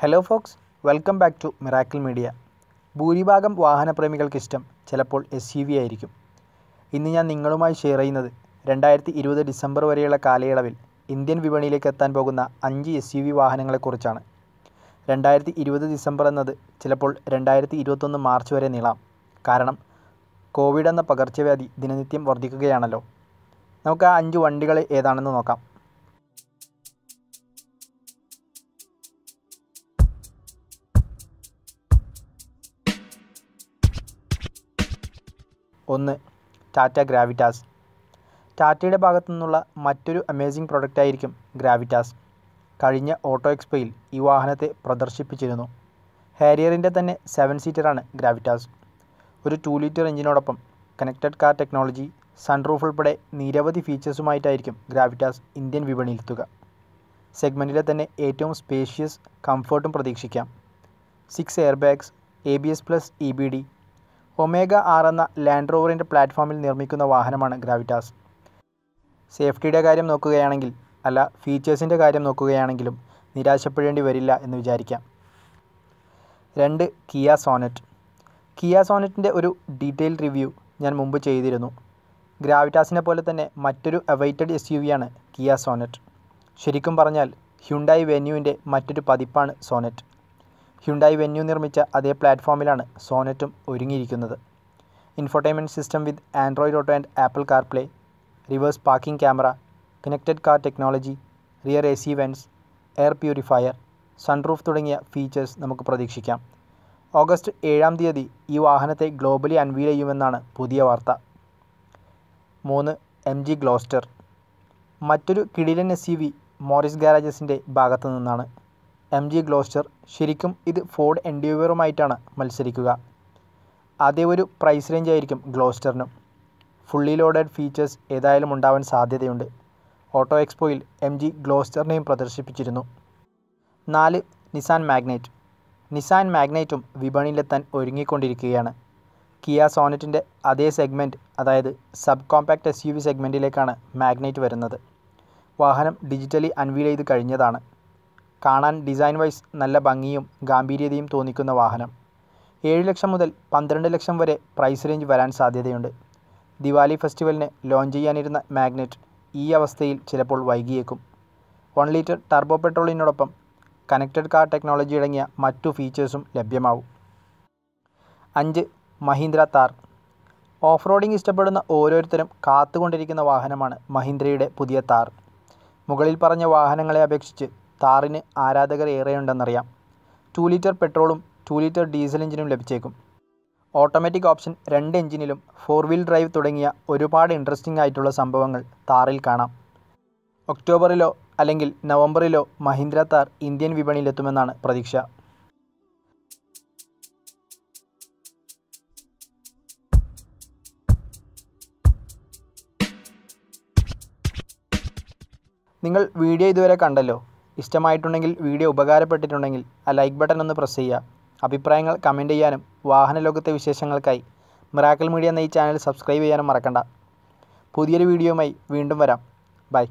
Hello folks welcome back to miracle media ഭൂരിഭാഗം വാഹനപ്രേമികൾക്കിഷ്ടം ചിലപ്പോൾ എസ് യു വി ആയിരിക്കും. ഇന്ന് ഞാൻ നിങ്ങളുമായി ഷെയർ ചെയ്യുന്നത് രണ്ടായിരത്തി ഇരുപത് ഡിസംബർ വരെയുള്ള കാലയളവിൽ ഇന്ത്യൻ വിപണിയിലേക്ക് എത്താൻ പോകുന്ന അഞ്ച് എസ് യു വി വാഹനങ്ങളെക്കുറിച്ചാണ്. രണ്ടായിരത്തി ഇരുപത് ഡിസംബർ എന്നത് ചിലപ്പോൾ രണ്ടായിരത്തി ഇരുപത്തൊന്ന് മാർച്ച് വരെ നീളാം. കാരണം കോവിഡ് എന്ന പകർച്ചവ്യാധി ദിനനിത്യം വർദ്ധിക്കുകയാണല്ലോ. നമുക്ക് ആ അഞ്ച് വണ്ടികൾ ഏതാണെന്ന് നോക്കാം. ഒന്ന് ടാറ്റ ഗ്രാവിറ്റാസ്. ടാറ്റയുടെ ഭാഗത്തു നിന്നുള്ള മറ്റൊരു അമേസിംഗ് പ്രൊഡക്റ്റ് ആയിരിക്കും ഗ്രാവിറ്റാസ്. കഴിഞ്ഞ ഓട്ടോ എക്സ്പോയിൽ ഈ വാഹനത്തെ പ്രദർശിപ്പിച്ചിരുന്നു. ഹാരിയറിന്റെ തന്നെ സെവൻ സീറ്ററാണ് ഗ്രാവിറ്റാസ്. ഒരു ടു ലിറ്റർ എഞ്ചിനോടൊപ്പം കണക്റ്റഡ് കാർ ടെക്നോളജി സൺറൂഫ് ഉൾപ്പെടെ നിരവധി ഫീച്ചേഴ്സുമായിട്ടായിരിക്കും ഗ്രാവിറ്റാസ് ഇന്ത്യൻ വിപണിയിലെത്തുക. സെഗ്മെന്റിലെ തന്നെ ഏറ്റവും സ്പേഷ്യസ് കംഫർട്ടും പ്രതീക്ഷിക്കാം. Six airbags A B S plus E B D Omega R എന്ന ലാൻഡ് റോവറിന്റെ പ്ലാറ്റ്ഫോമിൽ നിർമ്മിക്കുന്ന വാഹനമാണ് ഗ്രാവിറ്റാസ് സേഫ്റ്റിയുടെ കാര്യം നോക്കുകയാണെങ്കിൽ അല്ല ഫീച്ചേഴ്സിന്റെ കാര്യം നോക്കുകയാണെങ്കിലും നിരാശപ്പെടേണ്ടി വരില്ല എന്ന് വിചാരിക്കാം. രണ്ട് കിയ സോനറ്റ് കിയ സോനറ്റിന്റെ ഒരു ഡീറ്റെയിൽ റിവ്യൂ ഞാൻ മുമ്പ് ചെയ്തിരുന്നു. ഗ്രാവിറ്റാസിനെ പോലെ തന്നെ മറ്റൊരു അവൈറ്റഡ് എസ് യു വിയാണ് കിയ സോനറ്റ് ശരിക്കും പറഞ്ഞാൽ ഹ്യുണ്ടായി വെന്യൂവിന്റെ മറ്റൊരു പതിപ്പാണ് സോനറ്റ് ഹ്യുണ്ടായി വെന്യൂ നിർമ്മിച്ച അതേ പ്ലാറ്റ്ഫോമിലാണ് സോനറ്റും ഒരുങ്ങിയിരിക്കുന്നത്. Infotainment system with Android Auto and Apple CarPlay reverse parking camera connected car technology rear A C vents air purifier sunroof തുടങ്ങിയ ഫീച്ചേഴ്സ് നമുക്ക് പ്രതീക്ഷിക്കാം. ഓഗസ്റ്റ് ഏഴാം തീയതി ഈ വാഹനത്തെ ഗ്ലോബലി അൺവീൽ ചെയ്യുമെന്നാണ് പുതിയ വാർത്ത. മൂന്ന് എം ജി ഗ്ലോസ്റ്റർ മറ്റൊരു കിടിലൻ എസ് യു വി മോറിസ് ഗാരാജസിന്റെ ഭാഗത്തു നിന്നാണ് എം ജി ഗ്ലോസ്റ്റർ ശരിക്കും ഇത് ഫോർഡ് എൻഡ്യൂവറുമായിട്ടാണ് മത്സരിക്കുക. അതേ ഒരു പ്രൈസ് റേഞ്ച് ആയിരിക്കും ഗ്ലോസ്റ്ററിനും. ഫുള്ളി ലോഡഡ് ഫീച്ചേഴ്സ് ഏതായാലും ഉണ്ടാവാൻ സാധ്യതയുണ്ട്. ഓട്ടോ എക്സ്പോയിൽ എം ജി ഗ്ലോസ്റ്ററിനെയും പ്രദർശിപ്പിച്ചിരുന്നു. നാല് നിസാൻ മാഗ്നൈറ്റ്. നിസാൻ മാഗ്നൈറ്റും വിപണിയിലെത്താൻ ഒരുങ്ങിക്കൊണ്ടിരിക്കുകയാണ്. കിയ സോനറ്റിന്റെ അതേ സെഗ്മെന്റ് അതായത് sub compact S U V സെഗ്മെന്റിലേക്കാണ് Magnite വരുന്നത്. വാഹനം ഡിജിറ്റലി അൺവീൽ ചെയ്ത് കഴിഞ്ഞതാണ്. കാണാൻ ഡിസൈൻ വൈസ് നല്ല ഭംഗിയും ഗാംഭീര്യതയും തോന്നിക്കുന്ന വാഹനം. ഏഴ് ലക്ഷം മുതൽ പന്ത്രണ്ട് ലക്ഷം വരെ പ്രൈസ് റേഞ്ച് വരാൻ സാധ്യതയുണ്ട്. ദിവാലി ഫെസ്റ്റിവലിന് ലോഞ്ച് ചെയ്യാനിരുന്ന മാഗ്നറ്റ് ഈ അവസ്ഥയിൽ ചിലപ്പോൾ വൈകിയേക്കും. വൺ ലിറ്റർ ടർബോ പെട്രോളിനോടൊപ്പം കണക്റ്റഡ് കാർ ടെക്നോളജി അടങ്ങിയ മറ്റു ഫീച്ചേഴ്സും ലഭ്യമാവും. അഞ്ച് മഹീന്ദ്ര താർ. ഓഫ് റോഡിംഗ് ഇഷ്ടപ്പെടുന്ന ഓരോരുത്തരും കാത്തുകൊണ്ടിരിക്കുന്ന വാഹനമാണ് മഹീന്ദ്രയുടെ പുതിയ താർ. മുകളിൽ പറഞ്ഞ വാഹനങ്ങളെ അപേക്ഷിച്ച് താറിന് ആരാധകർ ഏറെയുണ്ടെന്നറിയാം. ടു ലിറ്റർ പെട്രോളും ടു ലിറ്റർ ഡീസൽ എഞ്ചിനും ലഭിച്ചേക്കും. ഓട്ടോമാറ്റിക് ഓപ്ഷൻ രണ്ട് എഞ്ചിനിലും ഫോർ വീൽ ഡ്രൈവ് തുടങ്ങിയ ഒരുപാട് ഇൻട്രസ്റ്റിംഗ് ആയിട്ടുള്ള സംഭവങ്ങൾ താറിൽ കാണാം. ഒക്ടോബറിലോ അല്ലെങ്കിൽ നവംബറിലോ മഹീന്ദ്ര താർ ഇന്ത്യൻ വിപണിയിലെത്തുമെന്നാണ് പ്രതീക്ഷ. നിങ്ങൾ വീഡിയോ ഇതുവരെ കണ്ടല്ലോ? ഇഷ്ടമായിട്ടുണ്ടെങ്കിൽ വീഡിയോ ഉപകാരപ്പെട്ടിട്ടുണ്ടെങ്കിൽ ആ ലൈക്ക് ബട്ടൺ ഒന്ന് പ്രസ് ചെയ്യുക. അഭിപ്രായങ്ങൾ കമന്റ് ചെയ്യാനും വാഹന ലോകത്തെ വിശേഷങ്ങൾക്കായി മിറാക്കൽ മീഡിയ എന്ന ഈ ചാനൽ സബ്സ്ക്രൈബ് ചെയ്യാനും മറക്കണ്ട. പുതിയൊരു വീഡിയോയുമായി വീണ്ടും വരാം. ബൈ